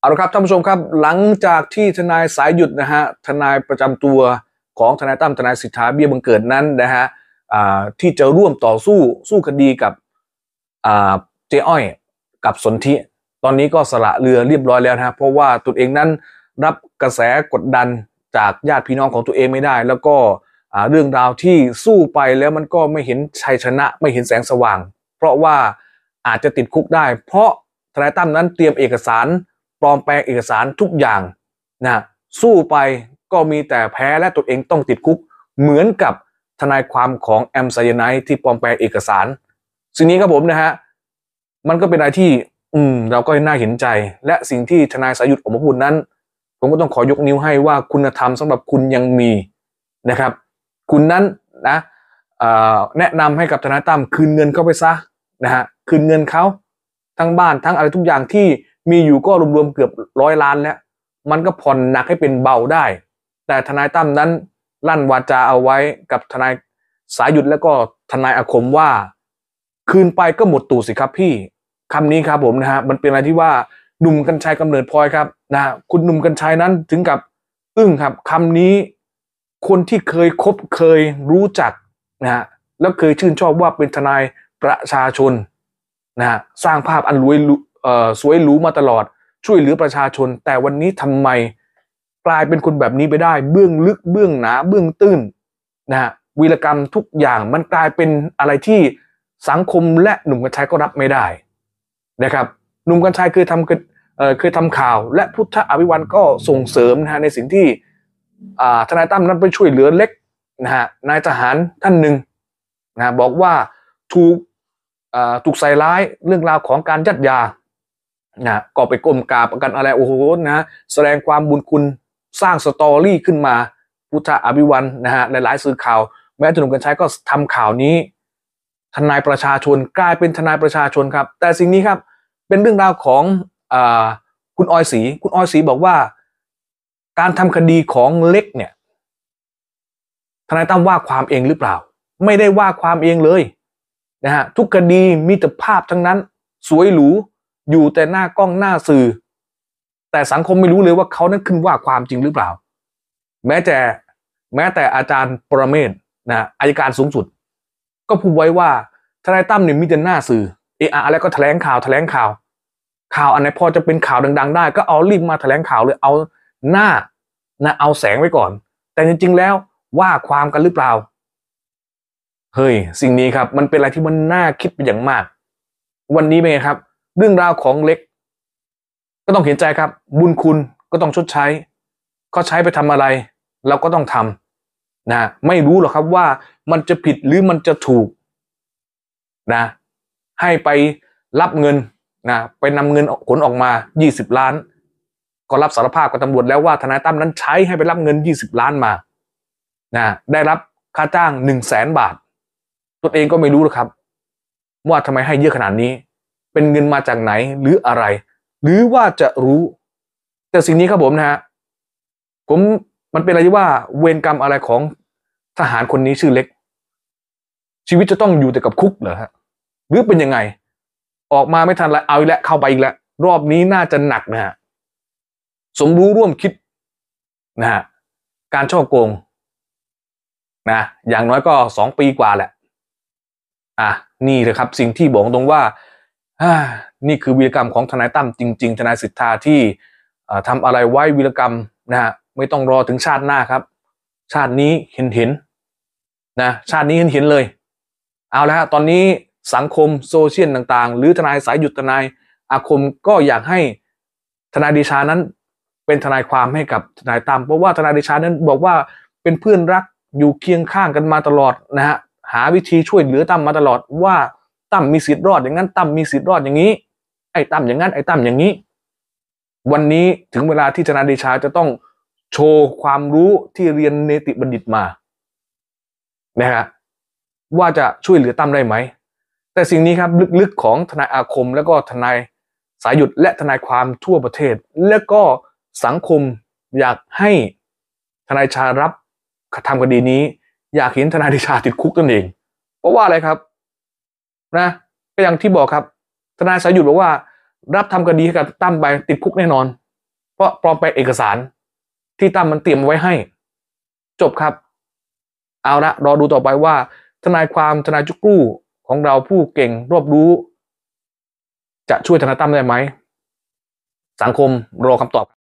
เอาละครับท่านผู้ชมครับหลังจากที่ทนายสายหยุดนะฮะทนายประจำตัวของทนายตั้มทนายสิทธาเบี้ยบังเกิดนั้นนะฮะที่จะร่วมต่อสู้สู้คดีกับเจ้อ้อยกับสนธิตอนนี้ก็สละเรือเรียบร้อยแล้วนะเพราะว่าตัวเองนั้นรับกระแสกดดันจากญาติพี่น้องของตัวเองไม่ได้ แล้วก็เรื่องราวที่สู้ไปแล้วมันก็ไม่เห็นชัยชนะไม่เห็นแสงสว่าง เพราะว่าอาจจะติดคุกได้ เพราะทนายตั้มนั้นเตรียมเอกสาร ปลอมแปลงเอกสารทุกอย่างนะสู้ไปก็มีแต่แพ้และตัวเองต้องติดคุก เหมือนกับทนายความของแอมไซยไนที่ปลอมแปลงเอกสาร สิ่งนี้ครับผมนะฮะมันก็เป็นอะไรที่ อืม เราก็น่าเห็นใจ และสิ่งที่ทนายสายุทธออกมาพูดนั้น ผมก็ต้องขอยกนิ้วให้ว่าคุณธรรมสำหรับคุณยังมีนะครับ คุณนั้นนะแนะนำให้กับทนายตั้มคืนเงินเข้าไปซะนะฮะคืนเงินเขาทั้งบ้านทั้งอะไรทุกอย่างที่ มีอยู่ก็รวมๆเกือบร้อยล้านแล้ว มันก็ผ่อนหนักให้เป็นเบาได้ แต่ทนายตั้มนั้นลั่นวาจาเอาไว้กับทนายสายหยุดแล้วก็ทนายอาคมว่า คืนไปก็หมดตูสิครับพี่คำนี้ครับผมนะฮะมันเป็นอะไรที่ว่าหนุ่มกัญชัยกำเนิดพลอยครับนะคุณหนุ่มกัญชัยนั้นถึงกับอึ้งครับคำนี้คนที่เคยคบเคยรู้จักนะฮะแล้วเคยชื่นชอบว่าเป็นทนายประชาชนนะฮะสร้างภาพอันรวย สวยหรูมาตลอด ช่วยเหลือประชาชน แต่วันนี้ทำไมกลายเป็นคนแบบนี้ไปได้ เบื้องลึกเบื้องหนาเบื้องตื้นนะฮะวีรกรรมทุกอย่างมันกลายเป็นอะไรที่สังคมและหนุ่มกัญชัยก็รับไม่ได้นะครับ หนุ่มกัญชัยเคยทำเคยทำข่าว และพุทธอภิวันก็ส่งเสริมนะฮะในสิ่งที่ทนายตั้มนั้นไปช่วยเหลือเล็กนะฮะนายทหารท่านหนึ่งนะบอกว่าถูกถูกใส่ร้ายเรื่องราวของการยัดยา นะก็ไปก้มกราบกันอะไรโอ้โหนะแสดงความบุญคุณสร้างสตอรี่ขึ้นมาพุทธอภิวันนะฮะหลายๆสื่อข่าว แม้ถนนกันใช้ก็ทำข่าวนี้ ทนายประชาชนกลายเป็นทนายประชาชนครับ แต่สิ่งนี้ครับเป็นเรื่องราวของอคุณออยศรีคุณออยศรีบอกว่า การทำคดีของเล็กเนี่ยทนายตั้มว่าความเองหรือเปล่า ไม่ได้ว่าความเองเลยนะฮะทุกคดีมีแต่ภาพทั้งนั้น สวยหรู อยู่แต่หน้ากล้องหน้าสื่อ แต่สังคมไม่รู้เลยว่าเขานั้นขึ้นว่าความจริงหรือเปล่า แม้แต่แม้แต่อาจารย์ปรเมศนะอายการสูงสุด ก็พูดไว้ว่าทนายตั้มเนี่ยมีแต่หน้าสื่อเอออะไรก็แถลงข่าวแถลงข่าว ข่าวอันไหนพอจะเป็นข่าวดัง ๆ ได้ ก็เอารีบมาแถลงข่าวเลยเอาหน้านะเอาแสงไว้ก่อน แต่จริงๆแล้วว่าความกันหรือเปล่าเฮ้ยสิ่งนี้ครับ มันเป็นอะไรที่มันน่าคิดเป็นอย่างมาก วันนี้เป็นไงครับ เรื่องราวของเล็ก ก็ต้องเห็นใจครับ บุญคุณก็ต้องชดใช้เขาใช้ไปทำอะไร เราก็ต้องทำนะไม่รู้หรอกครับว่ามันจะผิดหรือมันจะถูกนะให้ไปรับเงินนะไปนำเงินขนออกมา 20 ล้าน ก็รับสารภาพกับตำรวจแล้วว่าทนายตั้มนั้นใช้ให้ไปรับเงิน 20 ล้านมานะได้รับค่าจ้าง 1 0 0 0 0แสนบาท ตัวเองก็ไม่รู้หรอกครับ ว่าทำไมให้เยอะขนาดนี้ เป็นเงินมาจากไหนหรืออะไร หรือว่าจะรู้ แต่สิ่งนี้ครับผมนะฮะผมมันเป็นอะไรที่ว่าเวรกรรมอะไรของทหารคนนี้ชื่อเล็ก ชีวิตจะต้องอยู่แต่กับคุกเหรอฮะหรือเป็นยังไง ออกมาไม่ทันล้วเอาอีกแล้วเข้าไปอีกแล้วรอบนี้น่าจะหนักนะฮะสมรู้ร่วมคิดนะฮะการช่อโกงนะอย่างน้อยก็สองปีกว่าแหละอะนี่เลยครับ สิ่งที่บอกตรงว่า นี่คือวีรกรรมของทนายตั้มจริง ๆ ทนายสิทธาที่ทำอะไรไว้วีรกรรมนะฮะไม่ต้องรอถึงชาติหน้าครับ ชาตินี้เห็นเห็นนะชาตินี้เห็นเห็นเลย เอาแล้วตอนนี้สังคมโซเชียลต่างๆ หรือทนายสายหยุดทนายอาคมก็อยากให้ทนายดิชานั้นเป็นทนายความให้กับทนายตั้มเพราะว่าทนายดิชานั้นบอกว่าเป็นเพื่อนรักอยู่เคียงข้างกันมาตลอดนะฮะหาวิธีช่วยเหลือตั้มมาตลอดว่า ตั้มมีสิทธิ์รอดอย่างนั้นตั้มมีสิทธิ์รอดอย่างนี้ ไอ้ตั้มอย่างนั้นไอ้ตั้มอย่างนี้ วันนี้ถึงเวลาที่ธนาดิชาจะต้องโชว์ความรู้ที่เรียนเนติบัณฑิตมานะฮะว่าจะช่วยเหลือตั้มได้ไหม แต่สิ่งนี้ครับลึกๆของทนายอาคม แล้วก็ทนายสายหยุดและทนายความทั่วประเทศ และก็สังคมอยากให้ทนายชารับทำคดีนี้ อยากเห็นทนายดิชาติดคุกนั่นเอง เพราะว่าอะไรครับ นะก็อย่างที่บอกครับ ทนายสายหยุดบอกว่า รับทำคดีให้กับตั้มไปติดคุกแน่นอน เพราะปลอมแปลงเอกสาร ที่ตั้มมันเตรียมไว้ให้ จบครับ เอาละรอดูต่อไปว่า ทนายความทนายจุกรูของเราผู้เก่งรอบรู้ จะช่วยทนายตั้มได้ไหม สังคมรอคำตอบ